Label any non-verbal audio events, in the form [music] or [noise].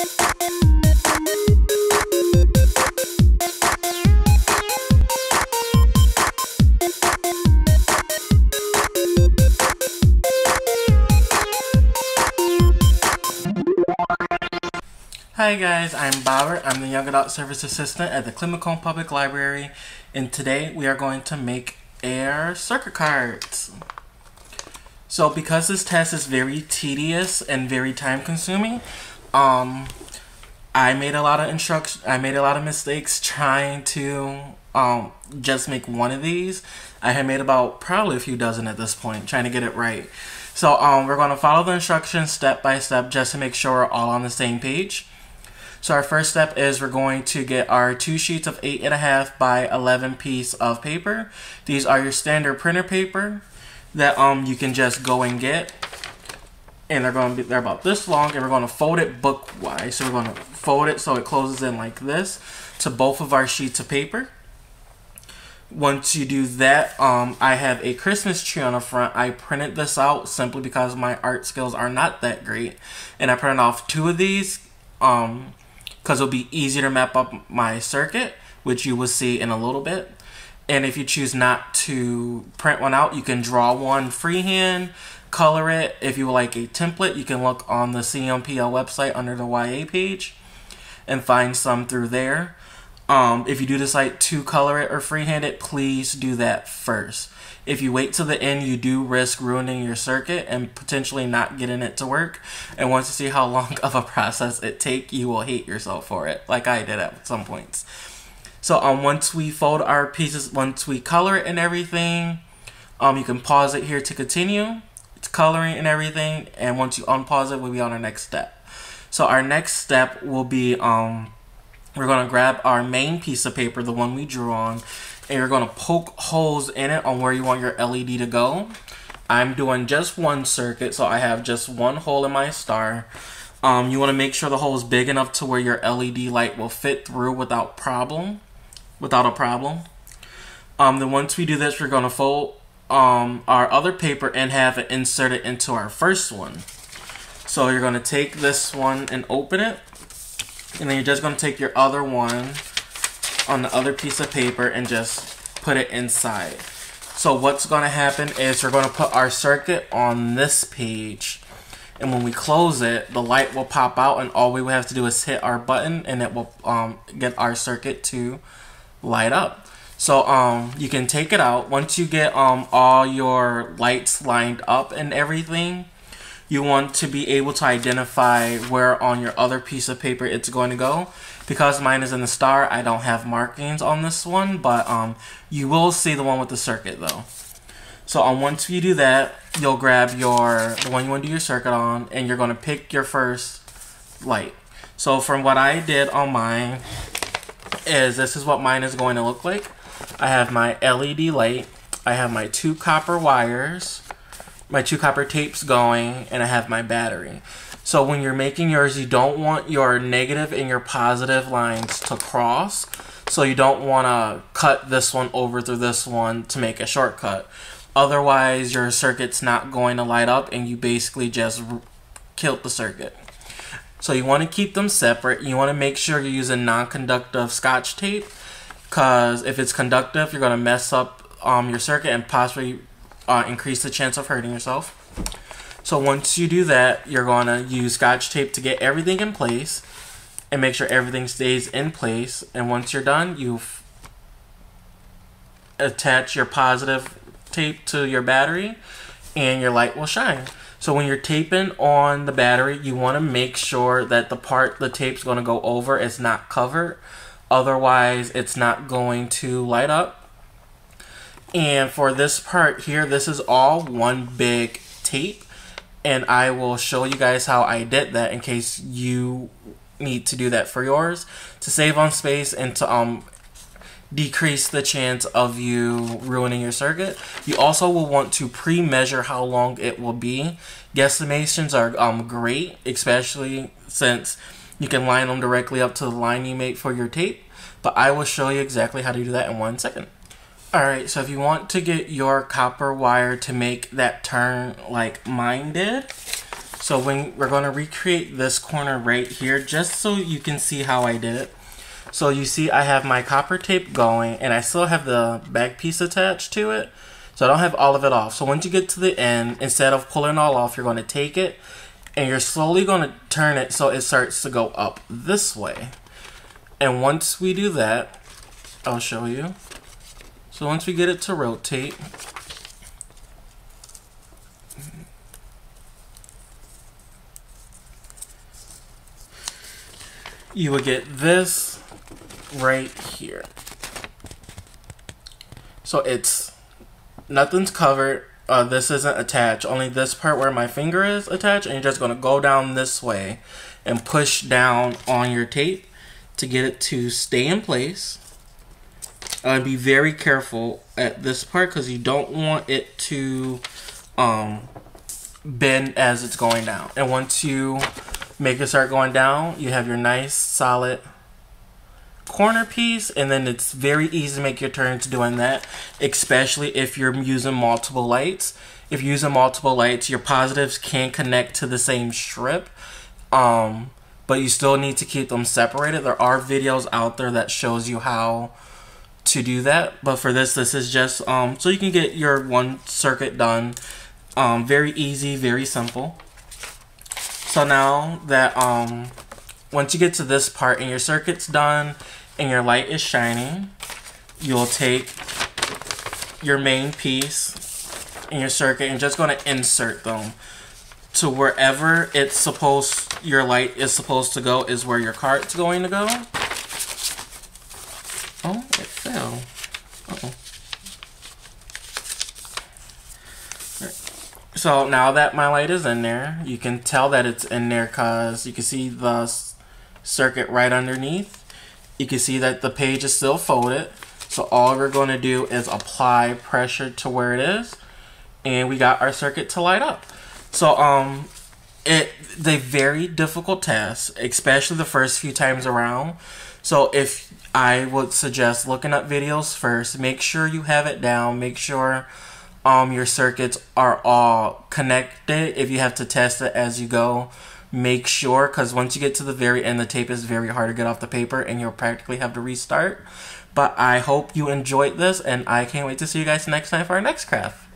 Hi guys, I'm Bauer. I'm the Young Adult Service Assistant at the Clinton-Macomb Public Library, and today we are going to make air circuit cards. So because this test is very tedious and very time consuming, um, I made a lot of instruction. I made a lot of mistakes trying to um, just make one of these. I had made about probably a few dozen at this point, trying to get it right. So um, we're going to follow the instructions step by step just to make sure we're all on the same page. So our first step is we're going to get our two sheets of 8.5 by 11 piece of paper. These are your standard printer paper that um you can just go and get. And they're going to be, they're about this long and we're going to fold it bookwise. So we're going to fold it so it closes in like this to both of our sheets of paper. Once you do that, um, I have a Christmas tree on the front. I printed this out simply because my art skills are not that great. And I printed off two of these um, because it'll be easier to map up my circuit, which you will see in a little bit. And if you choose not to print one out, you can draw one freehand, color it. If you like a template, you can look on the CMPL website under the YA page and find some through there. Um, if you do decide to color it or freehand it, please do that first. If you wait till the end, you do risk ruining your circuit and potentially not getting it to work. And once you see how long [laughs] of a process it take, you will hate yourself for it, like I did at some points. So um, once we fold our pieces, once we color it and everything, um, you can pause it here to continue. Coloring and everything, and once you unpause it, we'll be on our next step. So our next step will be um, we're going to grab our main piece of paper, the one we drew on, and you're going to poke holes in it on where you want your LED to go. I'm doing just one circuit, so I have just one hole in my star. Um, you want to make sure the hole is big enough to where your LED light will fit through without problem, without a problem. Um, then once we do this, we're going to fold um, our other paper and have it inserted into our first one. So you're going to take this one and open it, and then you're just going to take your other one on the other piece of paper and just put it inside. So what's going to happen is we're going to put our circuit on this page. And when we close it, the light will pop out and all we have to do is hit our button and it will um, get our circuit to light up. So um, you can take it out. Once you get um, all your lights lined up and everything, you want to be able to identify where on your other piece of paper it's going to go. Because mine is in the star, I don't have markings on this one, but um, you will see the one with the circuit though. So um, once you do that, you'll grab your the one you want to do your circuit on, and you're going to pick your first light. So from what I did on mine, is this is what mine is going to look like. I have my LED light, I have my two copper wires, my two copper tapes going, and I have my battery. So when you're making yours, you don't want your negative and your positive lines to cross. So you don't want to cut this one over through this one to make a shortcut. Otherwise, your circuit's not going to light up and you basically just killed the circuit. So you want to keep them separate. You want to make sure you're using non-conductive scotch tape because if it's conductive, you're going to mess up um, your circuit and possibly uh, increase the chance of hurting yourself. So once you do that, you're going to use scotch tape to get everything in place and make sure everything stays in place. And once you're done, you attach your positive tape to your battery and your light will shine. So when you're taping on the battery, you want to make sure that the part the tape's going to go over is not covered. Otherwise, it's not going to light up. And for this part here, this is all one big tape and I will show you guys how I did that in case you need to do that for yours to save on space and to um decrease the chance of you ruining your circuit. You also will want to pre-measure how long it will be. Guesstimations are um great, especially since you can line them directly up to the line you made for your tape. But I will show you exactly how to do that in one second. Alright, so if you want to get your copper wire to make that turn like mine did, So when we're going to recreate this corner right here, just so you can see how I did it. So you see I have my copper tape going and I still have the back piece attached to it. So I don't have all of it off. So once you get to the end, instead of pulling all off, you're going to take it and you're slowly going to turn it so it starts to go up this way. And once we do that, I'll show you. So once we get it to rotate, you would get this right here. So it's nothing's covered. Uh, this isn't attached. Only this part where my finger is attached, and you're just gonna go down this way and push down on your tape to get it to stay in place. Uh, be very careful at this part because you don't want it to um, bend as it's going down. And once you make it start going down, you have your nice solid corner piece and then it's very easy to make your turns doing that especially if you're using multiple lights. If you're using multiple lights your positives can connect to the same strip um, but you still need to keep them separated. There are videos out there that shows you how to do that but for this this is just um, so you can get your one circuit done. Um, very easy very simple. So now that um, once you get to this part and your circuit's done and your light is shining, you'll take your main piece in your circuit and just going to insert them to wherever it's supposed your light is supposed to go is where your cart's going to go. Oh, it fell. Uh oh. So now that my light is in there, you can tell that it's in there because you can see the circuit right underneath you can see that the page is still folded. So all we're going to do is apply pressure to where it is. And we got our circuit to light up. So um, it's a very difficult test, especially the first few times around. So if I would suggest looking up videos first, make sure you have it down, make sure um, your circuits are all connected if you have to test it as you go make sure because once you get to the very end the tape is very hard to get off the paper and you'll practically have to restart. But i hope you enjoyed this and i can't wait to see you guys next time for our next craft